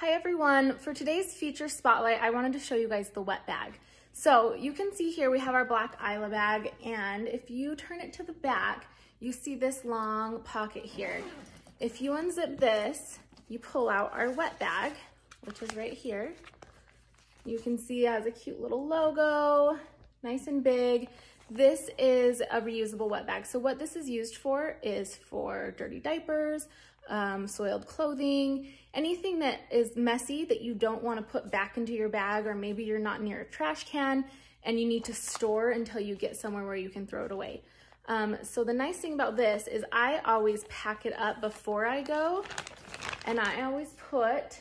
Hi everyone, for today's feature spotlight, I wanted to show you guys the wet bag. So you can see here we have our black Ayla bag and if you turn it to the back, you see this long pocket here. If you unzip this, you pull out our wet bag, which is right here. You can see it has a cute little logo, nice and big. This is a reusable wet bag. So what this is used for is for dirty diapers, um, soiled clothing, anything that is messy that you don't want to put back into your bag or maybe you're not near a trash can and you need to store until you get somewhere where you can throw it away. Um, so the nice thing about this is I always pack it up before I go and I always put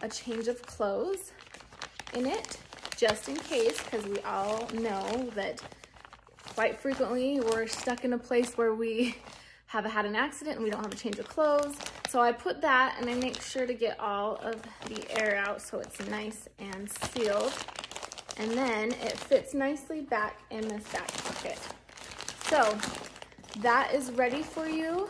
a change of clothes in it just in case because we all know that quite frequently we're stuck in a place where we have had an accident and we don't have a change of clothes. So I put that and I make sure to get all of the air out so it's nice and sealed. And then it fits nicely back in this back pocket. So that is ready for you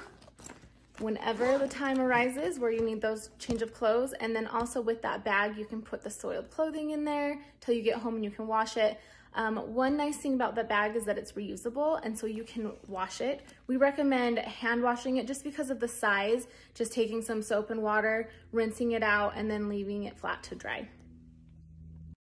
whenever the time arises where you need those change of clothes. And then also with that bag, you can put the soiled clothing in there till you get home and you can wash it. Um, one nice thing about the bag is that it's reusable and so you can wash it. We recommend hand washing it just because of the size, just taking some soap and water, rinsing it out, and then leaving it flat to dry.